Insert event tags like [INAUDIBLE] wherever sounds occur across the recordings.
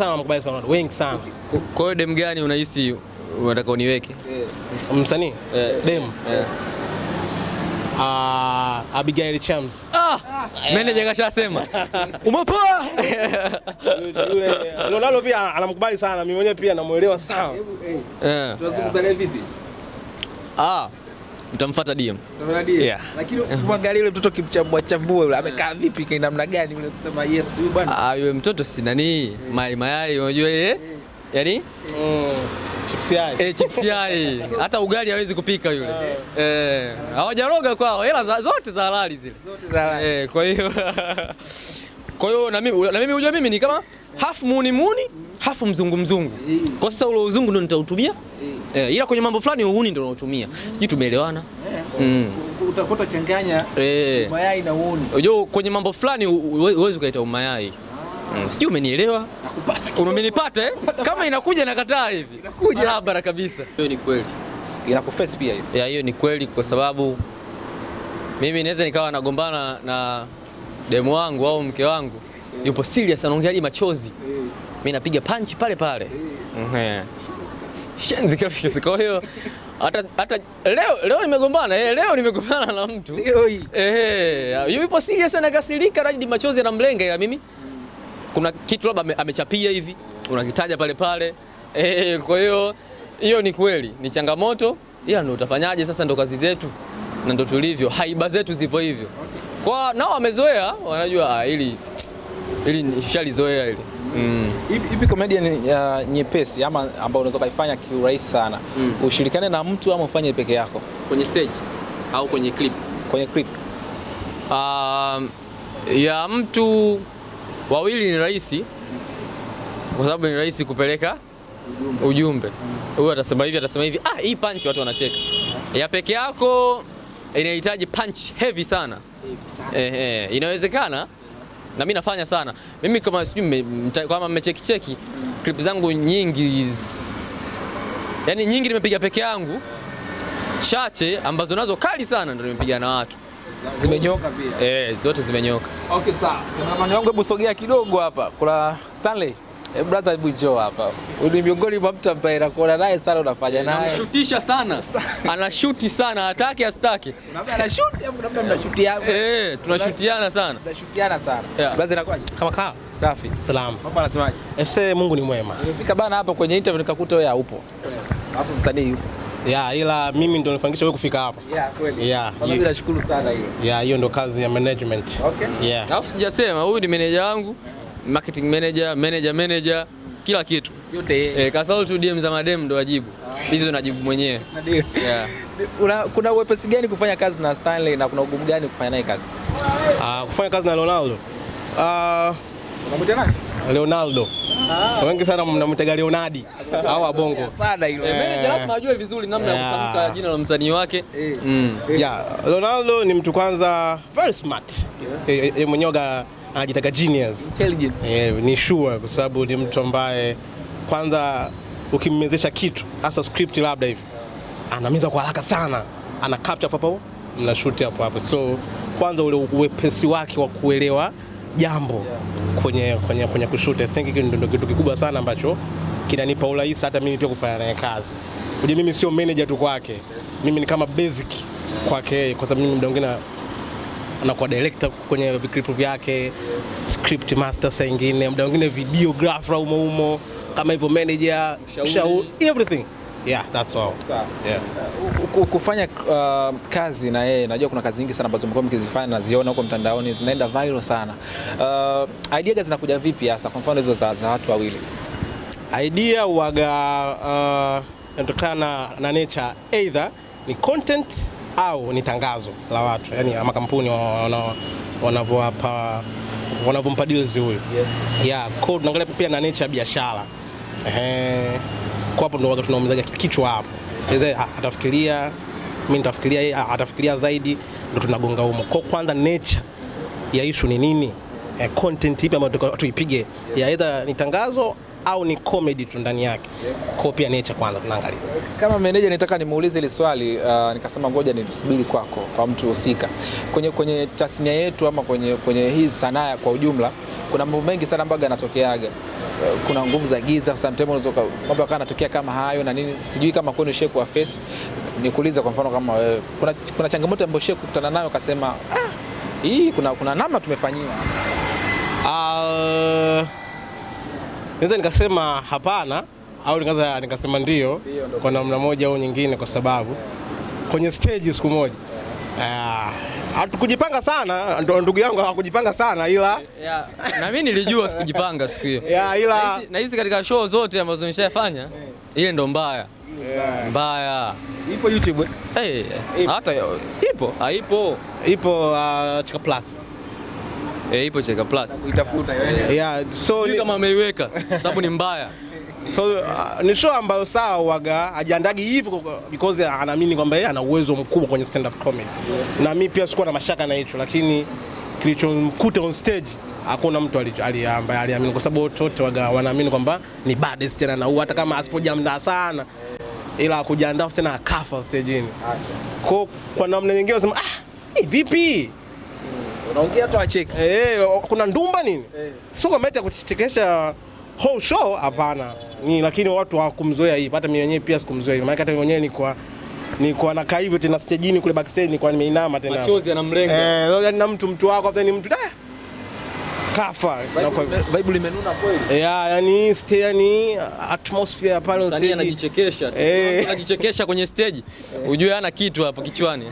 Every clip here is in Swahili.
sana wanamkubali sana wengi sana. Kwa hiyo dem gani unahisi unataka uniweke? Msanii Yeah. dem Yeah. ah, Abigail Chams Ah, meneja kashasema. [LAUGHS] Umepoa. yule Ronaldo pia anamkubali sana, mimi mwenyewe pia namuelewa sana. Eh. tunazungumza naye vipi? Ah, nitamfuata DM. Tunaona Yeah. Lakini ukimwangalia yule mtoto kimchambua chambua yule amekaa vipi kwa namna gani yule kusema yes huyu bwana. Ah, yule mtoto si nani? Mayai mayai unajua yeye? Yaani Mm. Chips yai. eh, chips yai. [LAUGHS] Hata ugali hawezi kupika yule. Eh, hawajaroga kwao. Hela zote za halali zile. Zote za halali. Eh, kwa hiyo [LAUGHS] kwa hiyo na mimi na mimi unajua mimi ni kama half muni muni, half mzungu mzungu. Kwa sasa ule uzungu ndo nitautumia. Eh, ila kwenye mambo fulani uhuni ndo Mm. Sijui tumeelewana? Mm. Utakuta changanya Eh. mayai na uhuni. Unajua kwenye mambo fulani huwezi ukaita umayai. Mm. Sijui umenielewa? Nakupata. Umenipata eh? Kama inakuja nakataa hivi. Inakuja. Barabara kabisa. Hiyo ni kweli. Inakuface pia hiyo. Ya hiyo ni kweli kwa sababu mimi naweza nikawa nagombana na demu wangu au mke wangu yupo serious anaongea hadi machozi. Mimi napiga punch pale pale. Mhm. Shenzi kabisa. Kwa hiyo hata hata leo leo nimegombana, eh, leo nimegombana na mtu. Eh, yupo serious anakasirika hadi machozi yanamlenga ila mimi kuna kitu labda ame- amechapia hivi unakitaja pale pale. Eh, kwa hiyo hiyo ni kweli, ni changamoto ila ndo utafanyaje sasa, ndo kazi zetu na ndo tulivyo, haiba zetu zipo hivyo. Kwa nao wamezoea, wanajua ah, ili ili nishalizoea ili. Mm. Ipi uh, nyepesi ama ambayo unaweza kaifanya kiurahisi sana? Mm. Ushirikiane na mtu ama ufanye peke yako Kwenye stage au kwenye clip. kwenye clip? uh, ya mtu wawili ni rahisi kwa sababu ni rahisi kupeleka ujumbe. Huyu atasema hivi, atasema hivi, ah, hii punch watu wanacheka. Ya peke yako inahitaji punch heavy sana, heavy sana. Eh, eh, inawezekana na mimi nafanya sana. Mimi kama sijui kama mmecheki cheki clip zangu nyingi yani nyingi nimepiga peke yangu, chache ambazo nazo kali sana ndio nimepiga na watu. Zimenyoka pia. Eh, zote zimenyoka. Okay, sawa. Kuna maneno yangu, hebu sogea kidogo hapa. Kuna Stanley. Eh, brother hebu njoo hapa. Ni miongoni mwa mtu ambaye nakuona naye sana unafanya naye. Anashutisha sana. Anashuti sana, hataki astaki. Labda anashuti au labda mnashutiana. Eh, tunashutiana sana. Tunashutiana sana. Yeah. Brother inakuwaje? Kama kaa. Safi. Salamu. Papa anasemaje? FC Mungu ni mwema. Nimefika bana hapa kwenye interview nikakuta wewe haupo. Hapo msanii yupo. Ya, ila mimi ndo nifanikisha wewe kufika hapa. Yeah, kweli. Yeah, Mimi nashukuru sana hiyo. Ya, hiyo ndo kazi ya management. Okay. Yeah. Alafu sijasema huyu ni meneja wangu, marketing manager, manager manager, kila kitu. Yote yeye. Eh, kasahau tu DM za madem ndo ajibu. Hizo najibu mwenyewe. Yeah. Una, kuna uwepesi gani kufanya kazi na Stanley na kuna ugumu gani kufanya naye kazi? Ah, kufanya kazi na Ronaldo. Ah, Unamwita nani? Leonardo. Ah. Wengi sana mnamtega Leonardi au wabongo. Sana hilo. Eh, manager lazima ajue vizuri namna ya kutamka jina la msanii wake. Eh. Mm. Yeah, Ronaldo ni mtu kwanza very smart. Yeye yes. mwenyewe ga- anajitaka genius. Intelligent. Eh, ni sure kwa sababu ni mtu ambaye kwanza ukimmezesha kitu hasa script labda hivi anameza kwa haraka sana, ana capture hapo hapo, na shoot hapo hapo. So kwanza ule uwepesi wake wa kuelewa jambo kwenye kwenye kwenye kushoot, I think ndio kitu kikubwa sana ambacho kinanipa urahisi hata mimi pia kufanya naye kazi. Unajua mimi sio manager tu kwake, mimi ni kama basic kwake kwa sababu mimi muda mwingine anakuwa director kwenye vikripu vyake, script master saa ingine, muda mwingine videographer umo umo, kama hivyo manager, mshauri, everything. Yeah, that's all. Yeah. Ku- kufanya uh, kazi na yeye, najua kuna kazi nyingi sana ambazo mlikuwa mkizifanya naziona huko mtandaoni zinaenda viral sana. Uh, idea zinakuja vipi hasa, kwa mfano hizo za, za watu wawili? idea waga uh, inatokana na nature either ni content au ni tangazo la watu yani ama kampuni wanavyowapa wanavyompa deals huyu. Yes. yeah, kwa tunaangalia pia na nature ya biashara. Ehe kwa hapo ndo tunaumizaga kichwa hapo. Sasa atafikiria mimi nitafikiria yeye atafikiria zaidi ndo tunagonga humo. Kwa kwanza nature ya issue ni nini? Eh, content ipi ambayo tuipige? Ya either ni tangazo au ni comedy tu ndani yake? Yes. kwa pia nature kwanza tunaangalia. Kama meneja nitaka nimuulize hili swali uh, nikasema ngoja nisubiri kwako kwa mtu husika. Kwenye, kwenye tasnia yetu ama kwenye, kwenye hii sanaa kwa ujumla, kuna mambo mengi sana ambayo yanatokeaga. Uh, kuna nguvu za giza sometimes unaweza mambo yakawa yanatokea kama hayo na nini sijui kama kwenu shehe kwa face. Nikuuliza kwa mfano kama wewe kuna, kuna changamoto ambayo shehe kukutana nayo kasema ah, hii kuna, kuna namna tumefanyiwa. Ah, naweza nikasema hapana au nikaza nikasema ndio kwa namna moja au nyingine, kwa sababu kwenye stage siku moja ah, hatukujipanga sana, ndugu yangu hawakujipanga sana, ila yeah, na mimi nilijua sikujipanga siku hiyo. yeah, ila Nahisi- katika show zote ambazo nishafanya ile ndo mbaya yeah. mbaya. ipo YouTube Hey, hata ipo haipo ipo uh, Chika Plus eh, ipo Cheka Plus. itafuta yeah, so, ni, kama ameiweka sababu ni mbaya. [LAUGHS] so uh, ni show ambayo sawa waga ajiandagi hivyo because anaamini kwamba yeye ana uwezo mkubwa kwenye stand up comedy Yeah. na mimi pia sikuwa na mashaka na hicho, lakini kilichomkuta on stage hakuna mtu ali- ali- ambaye aliamini, kwa sababu wote waga wanaamini kwamba ni baddest tena na huu hata kama asipojiandaa sana, ila kujiandaa tena akafa stageni. Kwa, kwa namna nyingine unasema ah, hii vipi unaongea tu acheki Eh, kuna ndumba nini? Eh. Sio kama eti ya kuchekesha whole show hapana. Ni lakini watu hawakumzoea hivi. Hata mimi mwenyewe pia sikumzoea hivi. Maana hata mimi mwenyewe kwa nilikuwa nakaa hivyo tena stage kule backstage nilikuwa nimeinama tena. Machozi yanamlenga. Eh, leo na mtu mtu wako hata ni mtu da. Kafa. Na kwa vibe limenuna kweli yeah, yani stage yani atmosphere pale on Msanii anajichekesha tu. Eh. Anajichekesha kwenye stage. [LAUGHS] Ujue hana kitu hapo kichwani.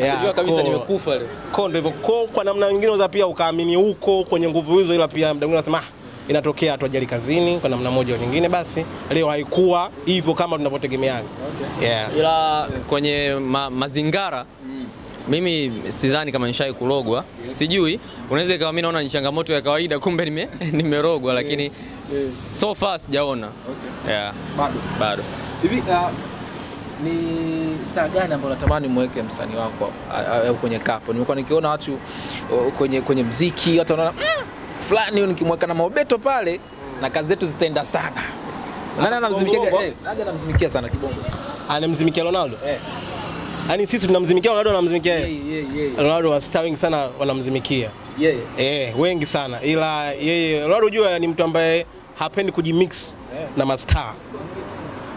Yeah, Unajua kabisa nimekufa leo. Ko ndio hivyo. Ko kwa namna nyingine unaweza pia ukaamini huko kwenye nguvu hizo, ila pia mda mwingine unasema ah, inatokea tu ajali kazini kwa namna moja au nyingine, basi leo haikuwa hivyo kama tunavyotegemeana. Yeah. ila kwenye ma, mazingara mimi sidhani kama nishai kurogwa, sijui. Unaweza ikawa mimi naona ni changamoto ya kawaida, kumbe nime [LAUGHS] nimerogwa, lakini so far sijaona. Okay. Yeah, bado bado hivi uh, ni star gani ambayo unatamani mweke msanii wako au kwenye kapo nimekuwa nikiona watu kwenye kwenye mziki watu wanaona mm, fulani nikimweka na maobeto pale na kazi zetu zitaenda sana nani anamzimikia eh, nani anamzimikia sana kibongo Anamzimikia Ronaldo. eh Yaani sisi tunamzimikia Ronaldo, anamzimikia yeye. yeye yeye yeah. Ronaldo wa star wengi sana wanamzimikia. yeye Eh, wengi sana. Ila yeye Ronaldo jua ni mtu ambaye hapendi kujimix na mastaa.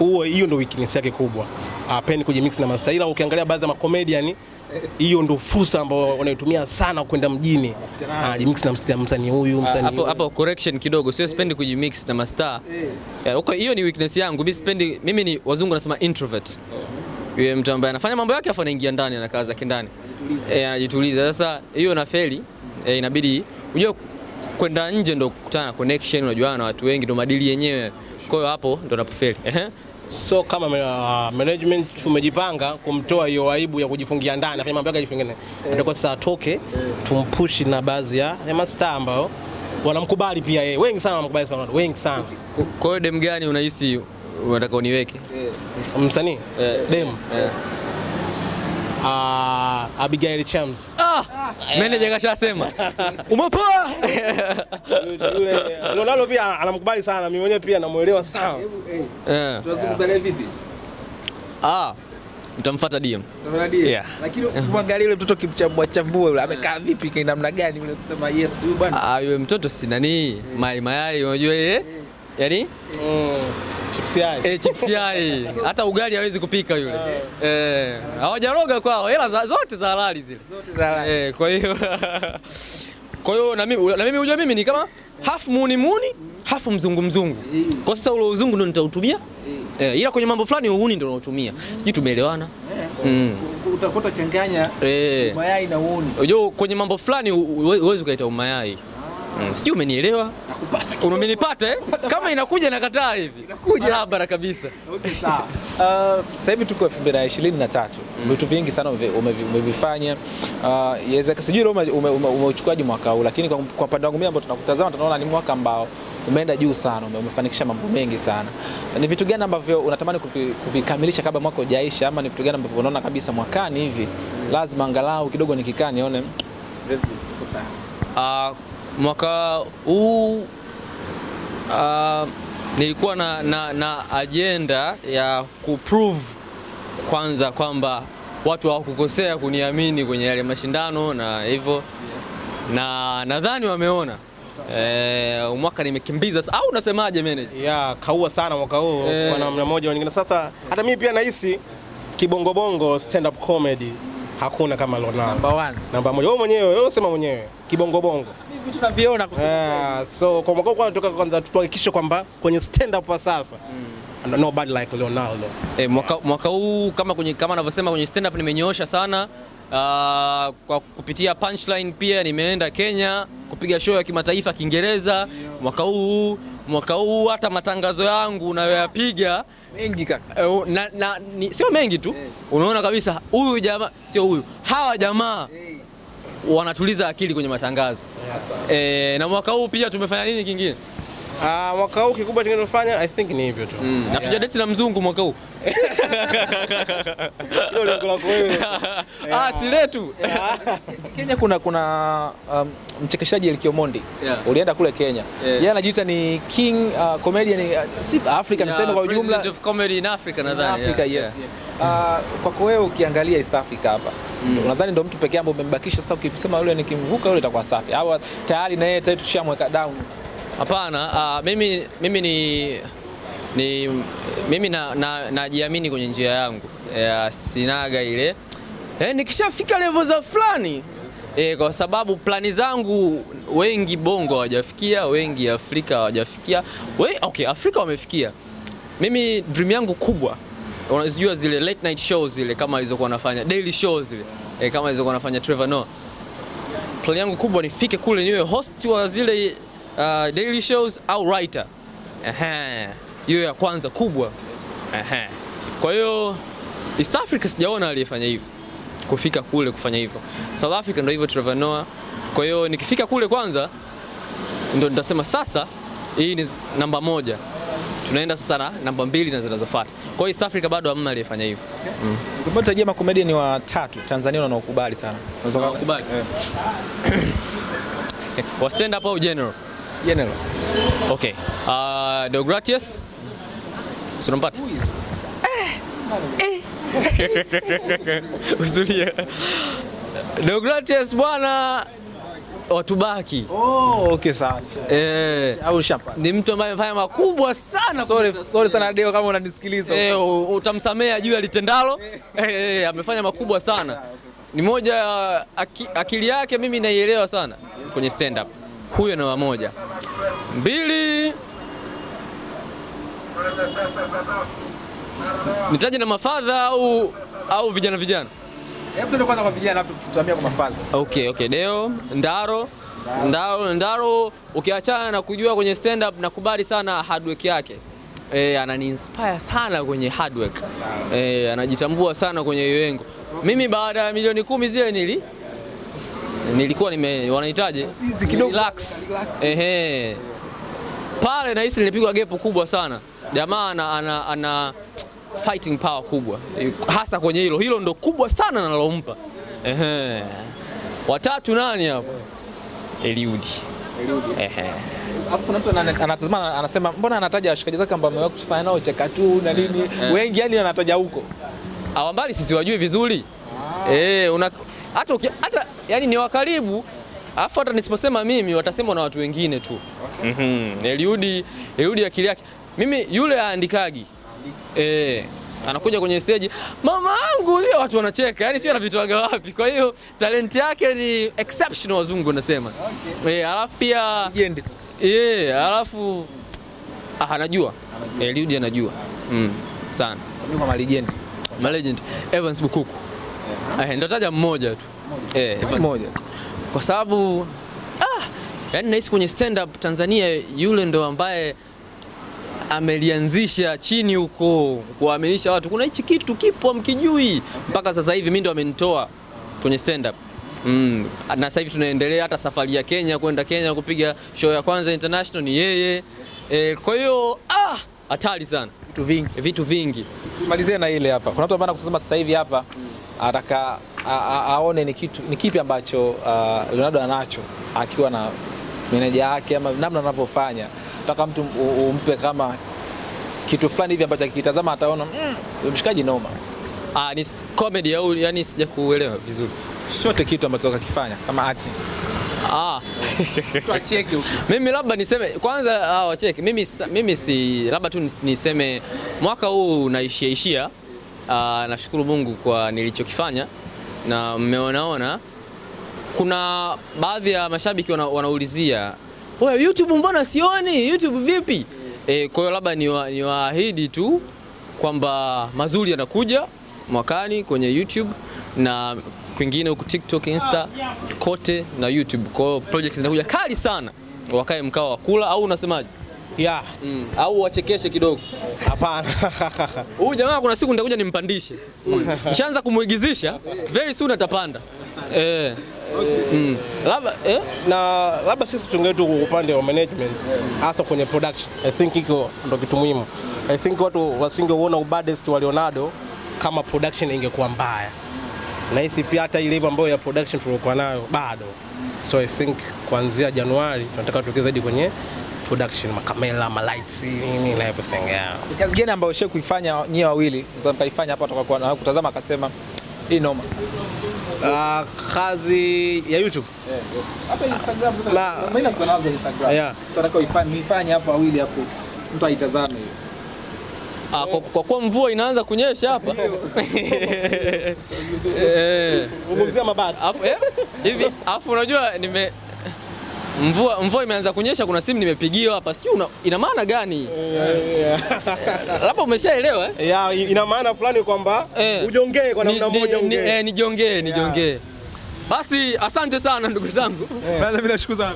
Huo hiyo ndio weakness yake kubwa. apendi kujimix na mastaila. Ukiangalia baadhi ya macomedian hiyo ndio fursa ambayo wanaitumia sana kwenda mjini. Ah, jimix na msanii huyu, msanii. hapo hapo correction kidogo, sio sipendi kujimix na mastaa. Yeah, huko hiyo ni weakness yangu. Mimi sipendi, mimi ni wazungu nasema introvert. Yule mtu ambaye anafanya mambo yake afu anaingia ndani na kazi zake ndani. Eh, anajituliza. Sasa hiyo na feli eh, inabidi unajua kwenda nje ndo kukutana na connection, unajua na watu wengi ndo madili yenyewe. Kwa hiyo hapo ndo napofeli. So kama uh, management tumejipanga kumtoa hiyo aibu ya kujifungia ndani, afanye mambo yake ajifungie atakuwa Ndio sasa atoke tumpushi na baadhi ya mastaa ambao wanamkubali pia yeye. Wengi sana wanamkubali sana, wengi sana. Kwa hiyo dem gani unahisi unataka uniweke? Msanii demu dem eh. Uh, Abigail Chams Ah, manager kashasema. [LAUGHS] Umepoa. yule Ronaldo pia anamkubali sana, mimi mwenyewe pia namuelewa sana. Eh. tunazungumza naye vipi Ah, nitamfuata DM. Yeah. lakini ukimwangalia yule mtoto kimchambua chambua yule amekaa vipi kwa namna gani yule kusema yes huyu bwana Ah, yule mtoto si nani? Mayai mayai unajua yeye? Yaani Mm. Chips yai. eh, chips yai. [LAUGHS] Hata ugali hawezi kupika yule. Eh, hawajaroga kwao. Hela zote za halali zile. zote za halali. Eh, kwa hiyo [LAUGHS] kwa hiyo na mimi na mimi unajua mimi ni kama half muni muni, half mzungu mzungu. Kwa sasa ule uzungu ndo nitautumia. Eh, ila kwenye mambo fulani uhuni ndo nautumia. Sijui tumeelewana? Mm. utakuta changanya Eh. mayai na uhuni. Unajua kwenye mambo fulani hu- huwezi ukaita umayai. Mm. Sijui umenielewa? Umenipata eh? Kama inakuja nakataa hivi. Inakuja. Barabara kabisa. Okay, sawa. Uh, sasa hivi tuko 2023 vitu vingi sana umevi- umevi- umevifanya uh, yaweza sijui leo ume- ume- ume- umeuchukuaje mwaka huu lakini kwa kwa upande wangu mimi ambao tunakutazama tunaona ni mwaka ambao umeenda juu sana umefanikisha mambo mengi sana ni vitu gani ambavyo unatamani kuvi- kuvikamilisha kabla mwaka hujaisha ama ni vitu gani ambavyo unaona kabisa mwakani hivi lazima angalau kidogo nikikaa nione. Uh, mwaka huu uh, nilikuwa na, na, na ajenda ya kuprove kwanza kwamba watu hawakukosea kuniamini kwenye yale mashindano na hivyo na nadhani wameona Eh, mwaka nimekimbiza au unasemaje manager? ya kaua sana mwaka huu Eh. kwa namna moja au nyingine. Sasa hata mimi pia nahisi kibongobongo stand up comedy hakuna kama Ronaldo Number one. namba moja. Wewe mwenyewe wewe sema mwenyewe kibongobongo. Hivi tunaviona kusema Yeah, so kwa mwaka huu kwanza kwanza tuhakikishe kwamba kwenye stand up wa sasa nobody like Ronaldo. E, mwaka, mwaka huu kama kwenye, kama anavyosema kwenye stand up nimenyoosha sana. Uh, kwa kupitia punchline pia nimeenda Kenya kupiga show ya kimataifa Kiingereza mwaka huu. Mwaka huu hata matangazo yangu unayoyapiga mengi kaka. eh, na, na, ni, sio mengi tu, unaona kabisa huyu jamaa sio huyu, hawa jamaa wanatuliza akili kwenye matangazo e, na mwaka huu pia tumefanya nini kingine? Ah, mwaka huu kikubwa tunachofanya I think ni hivyo tu. Mm. Yeah. Na tujadeti na mzungu mwaka huu [LAUGHS] Hilo lengo lako wewe. [LAUGHS] ah, si letu Kenya kuna kuna um, mchekeshaji Elkio Mondi Yeah. ulienda kule Kenya Yeah. yeye anajiita ni king uh, comedian uh, si African Yeah, niseme kwa President ujumla of comedy in Africa nadhani. Africa, yeah, yes, yeah. yes. Uh, kwako wewe ukiangalia East Africa hapa unadhani ndo mtu pekee ambaye umembakisha sasa, ukisema yule nikimvuka yule itakuwa safi, au tayari na yeye tayari tushamweka down? Hapana, uh, mimi mimi ni ni mimi na na- najiamini kwenye njia yangu. ya, sinaga ile eh, nikishafika level za fulani e, kwa sababu plani zangu wengi bongo hawajafikia, wengi Afrika hawajafikia. We, okay, Afrika wamefikia. Mimi dream yangu kubwa unazijua zile late night shows zile kama alizokuwa anafanya daily shows zile eh, kama alizokuwa anafanya Trevor Noah plan yangu kubwa nifike kule niwe host wa zile uh, daily shows au writer. Ehe. Hiyo ya kwanza kubwa. Ehe. Kwa hiyo East Africa sijaona aliyefanya hivyo. Kufika kule kufanya hivyo. South Africa ndio hivyo Trevor Noah. Kwa hiyo nikifika kule kwanza ndio nitasema sasa hii ni namba moja. Tunaenda sasa na namba mbili na zinazofuata. Kwa hiyo East Africa bado hamna aliyefanya hivyo. Kumbe tajia makomedian ni watatu Tanzania wanaokubali sana. Wanaokubali? Eh, [COUGHS] Wa stand up au general? general. Okay. Uh, Deogratius. Eh. [LAUGHS] Uzuri. Usulia. Deogratius bwana watubaki. Oh, okay sawa. Eh, Au shapa. ni mtu ambaye amefanya makubwa sana. Sorry, sorry sana Deo kama unanisikiliza. Eh, utamsamea juu alitendalo. litendalo. Eh, eh, amefanya makubwa sana. Ni moja ya aki, akili yake mimi naielewa sana kwenye stand up. Huyo namba moja. Mbili nitaje na mafadha au au vijana vijana? Hebu tuende kwanza kwa vijana hapo tuambia kwa mafaza. Okay, okay. Deo, Ndaro, Ndaro, Ndaro ukiachana na kujua kwenye stand up nakubali sana hard work yake. Eh, anani inspire sana kwenye hard work. Eh, anajitambua sana kwenye hiyo engo. Mimi baada ya milioni kumi zile nili nilikuwa nime kidogo. Relax. Ehe. Pale nahisi nilipigwa gepu kubwa sana. Jamaa ana, ana, ana fighting power kubwa hasa kwenye hilo. Hilo ndo kubwa sana nalompa. Ehe. Watatu nani hapo? Eliudi. Ehe. Alafu kuna mtu anatazama anasema mbona anataja washikaji zake ambao amewahi kufanya nao chekatu na nini. Wengi yani anataja huko. Awambali sisi wajui vizuri. Eh, una hata hata yani ni wakaribu. Alafu hata nisiposema mimi watasema na watu wengine tu. Mhm. Eliudi, Eliudi akili yake. Mimi yule aandikagi. Eh, anakuja kwenye stage, mama yangu hiyo watu wanacheka. yani sio anavitoaga wapi. Kwa hiyo talenti yake ni exceptional wazungu wanasema. Eh, alafu pia eh, alafu ah, anajua. Eliud anajua. Mm, sana. Nyuma legend. Ma legend Evans Bukuku. Eh, nitataja mmoja tu. Eh, mmoja Moja. Kwa sababu ah, yani nahisi kwenye stand up Tanzania yule ndo ambaye amelianzisha chini huko kuwaaminisha watu kuna hichi kitu kipo mkijui mpaka sasa hivi mimi ndo amenitoa kwenye stand up. Mm, na sasa hivi tunaendelea hata safari ya Kenya kwenda Kenya kupiga show ya kwanza international ni yeye. E, kwa hiyo ah, hatari sana. Vitu vingi. Vitu vingi. Tumalizie na ile hapa. Kuna mtu ambaye anakutazama sasa hivi hapa ataka a- a- aone ni kitu ni kipi ambacho uh, Leonardo anacho akiwa na meneja yake ama namna anavyofanya. Nataka mtu umpe kama kitu fulani hivi ambacho akitazama ataona mm, mshikaji noma. Ah, ni comedy au yani sija kuelewa vizuri. Chochote kitu ambacho kakifanya kama ati Ah. [LAUGHS] Tuacheke huko. Mimi labda niseme kwanza, ah, wacheke mimi, mimi si labda tu nis- niseme mwaka huu unaishia ishia. Ah, nashukuru Mungu kwa nilichokifanya na mmeonaona, kuna baadhi ya mashabiki wana, wanaulizia wewe YouTube mbona sioni YouTube vipi? E, kwa hiyo labda niwa- niwaahidi tu kwamba mazuri yanakuja mwakani kwenye YouTube na kwingine huku TikTok, Insta, kote na YouTube. Kwa hiyo projects zinakuja kali sana, wakae mkao wa kula au unasemaje? Yeah, Mm. Au wachekeshe kidogo. hapana. [LAUGHS] Huyu jamaa kuna siku nitakuja nimpandishe. [LAUGHS] Nishaanza kumuigizisha, very soon atapanda. Eh. Mm. Labda eh? na labda sisi tungetu upande wa management hasa kwenye production i think iko ndo kitu muhimu i think watu wasingeuona ubadest wa Leonardo kama production ingekuwa mbaya na hisi pia hata ile ambayo ya production tulikuwa nayo bado so i think kuanzia Januari tunataka tuweke zaidi kwenye production makamera malights nini na everything yeah. Ni kazi gani ambayo ushe kuifanya nyie wawili mkaifanya hapa tukakuwa na kutazama akasema hii noma. Uh, kazi ya YouTube Hata Instagram tuta. mimi nakutana nazo Instagram. Yeah. Tunataka uifanye uifanye hapa wawili hapo. mtu aitazame hiyo. Ah, kwa, kwa kuwa mvua inaanza kunyesha hapa. [LAUGHS] eh. umuzia mabati Afu, eh? Hivi afu unajua nime mvua mvua imeanza kunyesha, kuna simu nimepigiwa hapa, sijui ina maana gani? [LAUGHS] Labda umeshaelewa eh? yeah, ina maana fulani kwamba Eh. ujongee kwa namna moja ni- ni- ongee. eh, nijongee nijongee. Basi asante sana ndugu zangu. Mimi nashukuru sana.